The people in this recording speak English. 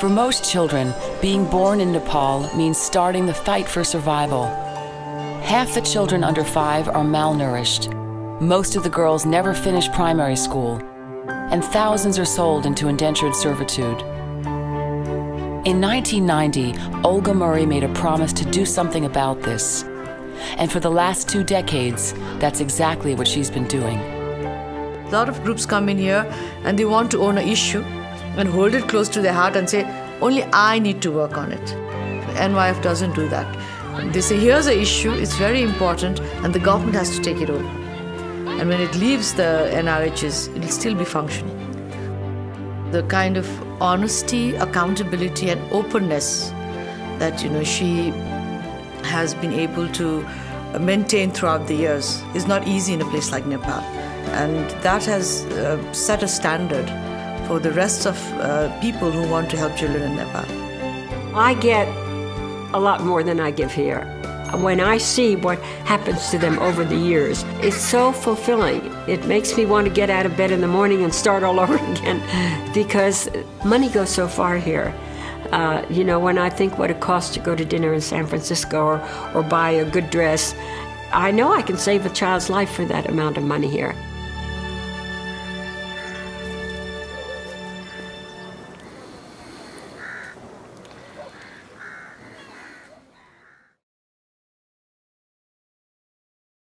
For most children, being born in Nepal means starting the fight for survival. Half the children under five are malnourished. Most of the girls never finish primary school, and thousands are sold into indentured servitude. In 1990, Olga Murray made a promise to do something about this. And for the last two decades, that's exactly what she's been doing. A lot of groups come in here and they want to own an issue and hold it close to their heart and say, only I need to work on it. NYF doesn't do that. They say, here's an issue, it's very important, and the government has to take it over. And when it leaves the NRHs, it'll still be functioning. The kind of honesty, accountability, and openness that you know she has been able to maintain throughout the years is not easy in a place like Nepal, and that has uh, set a standard for the rest of uh, people who want to help children in Nepal. I get a lot more than I give here. When I see what happens to them over the years, it's so fulfilling. It makes me want to get out of bed in the morning and start all over again because money goes so far here. Uh, you know, when I think what it costs to go to dinner in San Francisco or, or buy a good dress, I know I can save a child's life for that amount of money here.